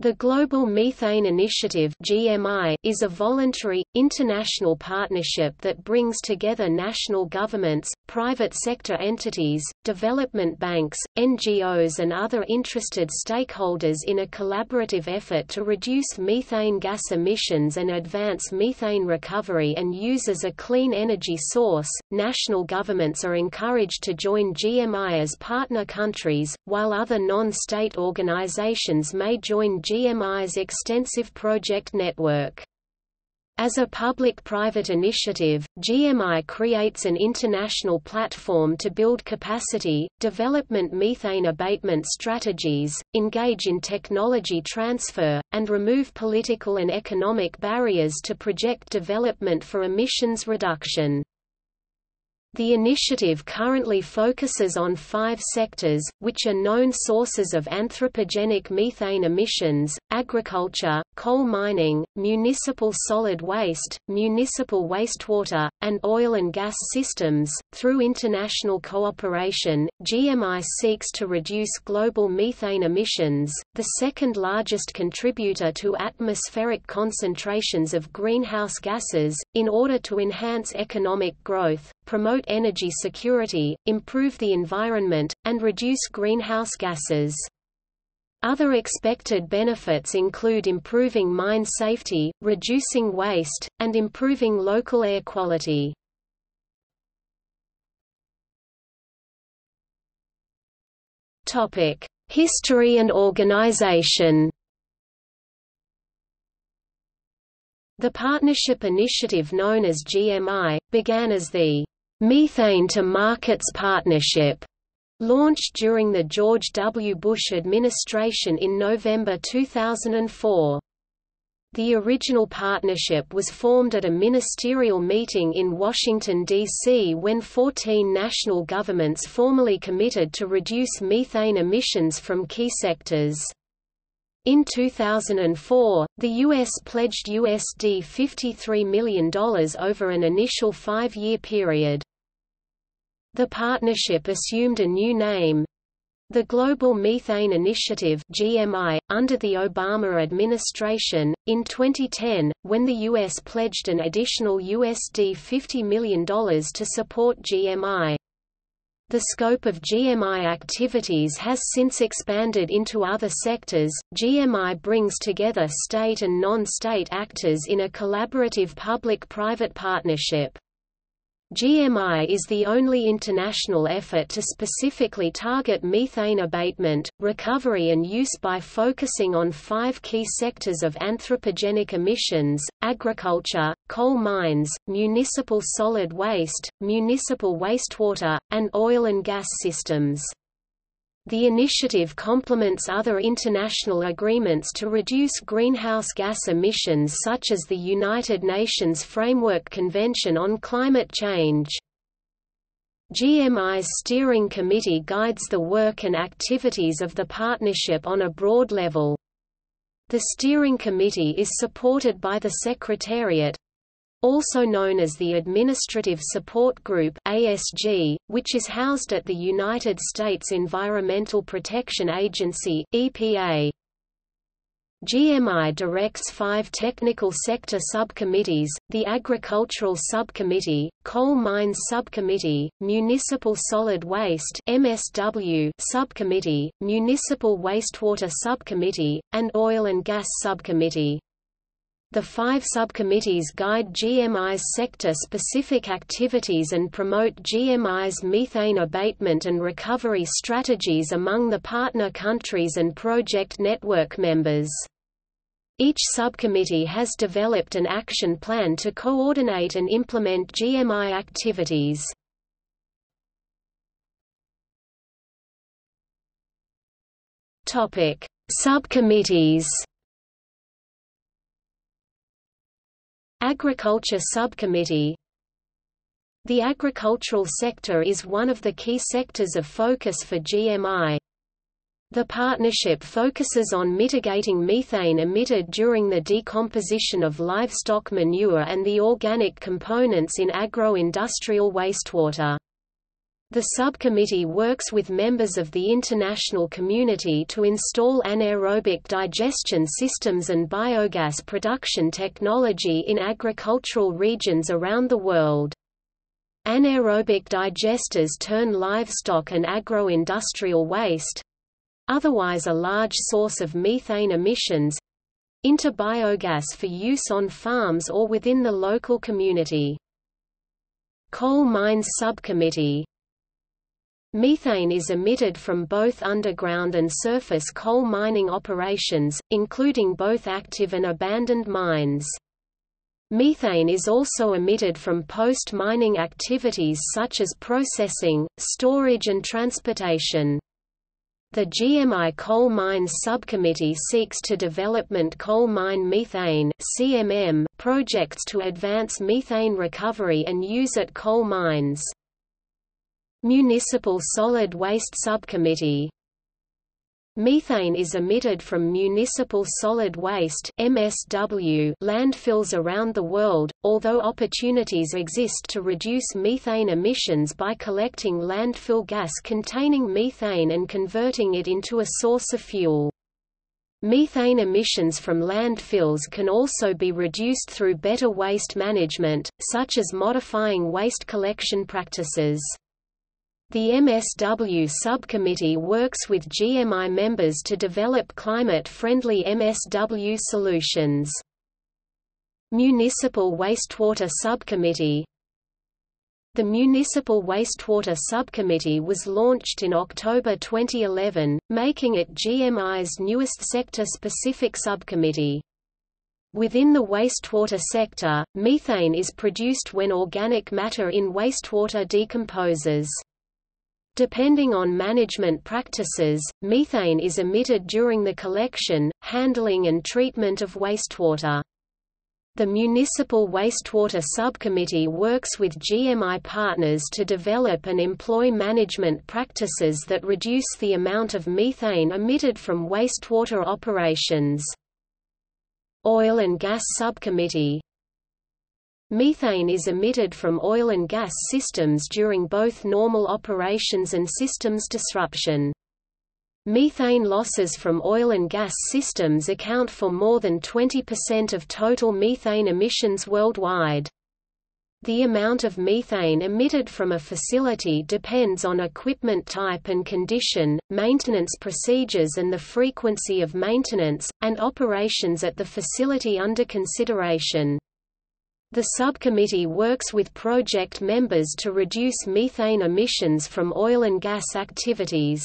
The Global Methane Initiative (GMI) is a voluntary international partnership that brings together national governments, private sector entities, development banks, NGOs and other interested stakeholders in a collaborative effort to reduce methane gas emissions and advance methane recovery and use as a clean energy source. National governments are encouraged to join GMI as partner countries, while other non-state organizations may join GMI's extensive project network. As a public-private initiative, GMI creates an international platform to build capacity, development methane abatement strategies, engage in technology transfer, and remove political and economic barriers to project development for emissions reduction. The initiative currently focuses on five sectors, which are known sources of anthropogenic methane emissions, agriculture, coal mining, municipal solid waste, municipal wastewater, and oil and gas systems. Through international cooperation, GMI seeks to reduce global methane emissions, the second largest contributor to atmospheric concentrations of greenhouse gases, in order to enhance economic growth, promote energy security, improve the environment, and reduce greenhouse gases. Other expected benefits include improving mine safety, reducing waste, and improving local air quality. History and organization The partnership initiative known as GMI, began as the Methane to Markets Partnership, launched during the George W. Bush administration in November 2004. The original partnership was formed at a ministerial meeting in Washington, D.C. when 14 national governments formally committed to reduce methane emissions from key sectors. In 2004, the U.S. pledged USD $53 million over an initial five-year period. The partnership assumed a new name, the Global Methane Initiative (GMI) under the Obama administration in 2010, when the US pledged an additional USD $50 million to support GMI. The scope of GMI activities has since expanded into other sectors. GMI brings together state and non-state actors in a collaborative public-private partnership. GMI is the only international effort to specifically target methane abatement, recovery and use by focusing on five key sectors of anthropogenic emissions, agriculture, coal mines, municipal solid waste, municipal wastewater, and oil and gas systems. The initiative complements other international agreements to reduce greenhouse gas emissions such as the United Nations Framework Convention on Climate Change. GMI's steering committee guides the work and activities of the partnership on a broad level. The steering committee is supported by the Secretariat, also known as the Administrative Support Group ASG, which is housed at the United States Environmental Protection Agency EPA. GMI directs five technical sector subcommittees, the Agricultural Subcommittee, Coal Mines Subcommittee, Municipal Solid Waste MSW Subcommittee, Municipal Wastewater Subcommittee, and Oil and Gas Subcommittee. The five subcommittees guide GMI's sector-specific activities and promote GMI's methane abatement and recovery strategies among the partner countries and project network members. Each subcommittee has developed an action plan to coordinate and implement GMI activities. Subcommittees Agriculture Subcommittee The agricultural sector is one of the key sectors of focus for GMI. The partnership focuses on mitigating methane emitted during the decomposition of livestock manure and the organic components in agro-industrial wastewater. The subcommittee works with members of the international community to install anaerobic digestion systems and biogas production technology in agricultural regions around the world. Anaerobic digesters turn livestock and agro-industrial waste—otherwise a large source of methane emissions—into biogas for use on farms or within the local community. Coal Mines Subcommittee Methane is emitted from both underground and surface coal mining operations, including both active and abandoned mines. Methane is also emitted from post-mining activities such as processing, storage and transportation. The GMI Coal Mines Subcommittee seeks to development coal mine methane CMM projects to advance methane recovery and use at coal mines. Municipal Solid Waste Subcommittee Methane is emitted from municipal solid waste MSW landfills around the world, although opportunities exist to reduce methane emissions by collecting landfill gas containing methane and converting it into a source of fuel. Methane emissions from landfills can also be reduced through better waste management, such as modifying waste collection practices. The MSW subcommittee works with GMI members to develop climate-friendly MSW solutions. Municipal Wastewater Subcommittee The Municipal Wastewater Subcommittee was launched in October 2011, making it GMI's newest sector-specific subcommittee. Within the wastewater sector, methane is produced when organic matter in wastewater decomposes. Depending on management practices, methane is emitted during the collection, handling and treatment of wastewater. The Municipal Wastewater Subcommittee works with GMI partners to develop and employ management practices that reduce the amount of methane emitted from wastewater operations. Oil and Gas Subcommittee Methane is emitted from oil and gas systems during both normal operations and systems disruption. Methane losses from oil and gas systems account for more than 20% of total methane emissions worldwide. The amount of methane emitted from a facility depends on equipment type and condition, maintenance procedures and the frequency of maintenance, and operations at the facility under consideration. The subcommittee works with project members to reduce methane emissions from oil and gas activities.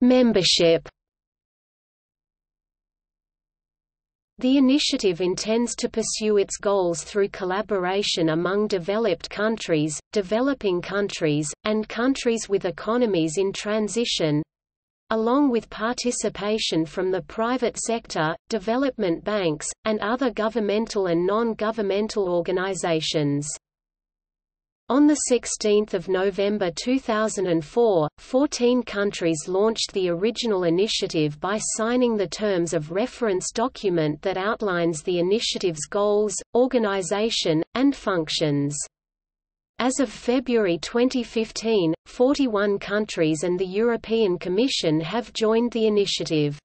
Membership. The initiative intends to pursue its goals through collaboration among developed countries, developing countries, and countries with economies in transition, along with participation from the private sector, development banks, and other governmental and non-governmental organizations. On 16 November 2004, 14 countries launched the original initiative by signing the terms of reference document that outlines the initiative's goals, organization, and functions. As of February 2015, 41 countries and the European Commission have joined the initiative.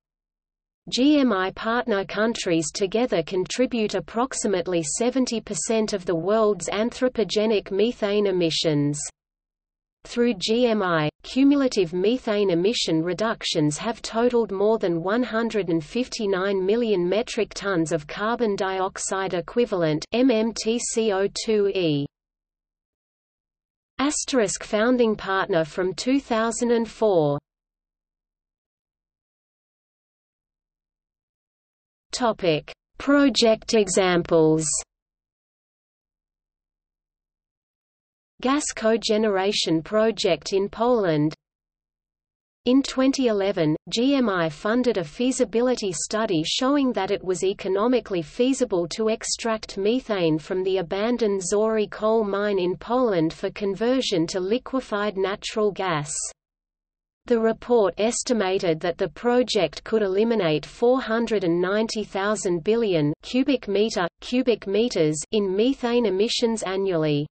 GMI partner countries together contribute approximately 70% of the world's anthropogenic methane emissions. Through GMI, cumulative methane emission reductions have totaled more than 159 million metric tons of carbon dioxide equivalent MMTCO2e. Asterisk founding partner from 2004. Topic: Project examples. Gas cogeneration project in Poland in 2011, GMI funded a feasibility study showing that it was economically feasible to extract methane from the abandoned Zory coal mine in Poland for conversion to liquefied natural gas. The report estimated that the project could eliminate 490,000 billion cubic meter cubic meters in methane emissions annually.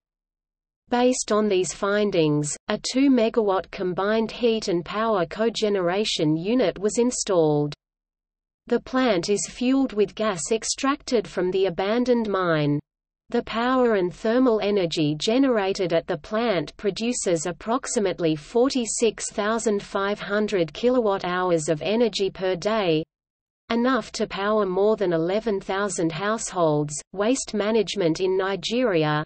Based on these findings, a 2 megawatt combined heat and power cogeneration unit was installed. The plant is fueled with gas extracted from the abandoned mine. The power and thermal energy generated at the plant produces approximately 46,500 kilowatt-hours of energy per day, enough to power more than 11,000 households. Waste management in Nigeria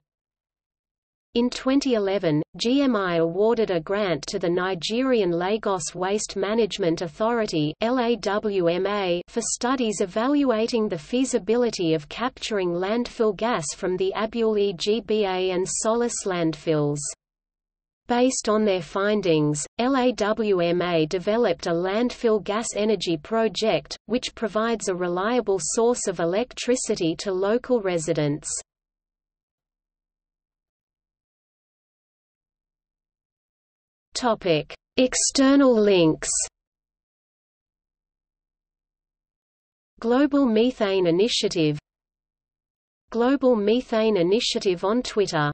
in 2011, GMI awarded a grant to the Nigerian Lagos Waste Management Authority for studies evaluating the feasibility of capturing landfill gas from the Abule Egba and Solous landfills. Based on their findings, LAWMA developed a landfill gas energy project, which provides a reliable source of electricity to local residents. Topic: External links. Global Methane Initiative. Global Methane Initiative on Twitter